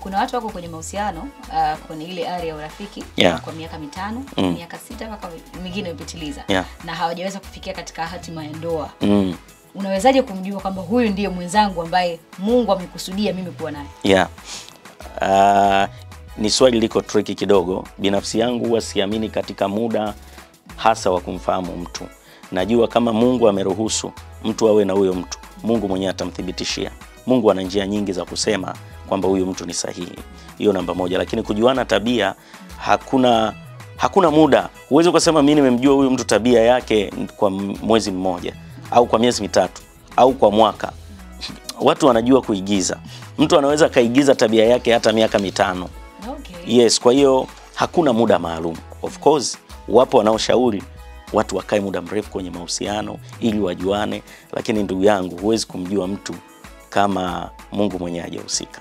kuna watu wako kwenye mahusiano uh, kwenye ile area ya urafiki Yeah. kwa miaka mitano Mm. miaka sita mpaka mingine imepitiliza Yeah. na hawajaweza kufikia katika hatima ya ndoa mm. unawezaje kumjua kwamba huyu ndiye mwenzangu ambaye mungu amekusudia mimi kuwa naye yeah. Uh, ni swali liko tricky kidogo. Binafsi yangu huwa siamini katika muda hasa wa kumfahamu mtu. Najua kama Mungu ameruhusu mtu awe na huyo mtu, Mungu mwenyewe atamthibitishia. Mungu ana njia nyingi za kusema kwamba huyu mtu ni sahihi. Hiyo namba moja, lakini kujuana tabia hakuna hakuna muda. Huwezi ukasema mimi nimemjua huyu mtu tabia yake kwa mwezi mmoja au kwa miezi mitatu au kwa mwaka. Watu wanajua kuigiza. Mtu anaweza akaigiza tabia yake hata miaka mitano. okay. Yes, kwa hiyo hakuna muda maalum. Of course, wapo wanaoshauri watu wakae muda mrefu kwenye mahusiano ili wajuane, lakini ndugu yangu, huwezi kumjua mtu kama Mungu mwenyewe hajahusika.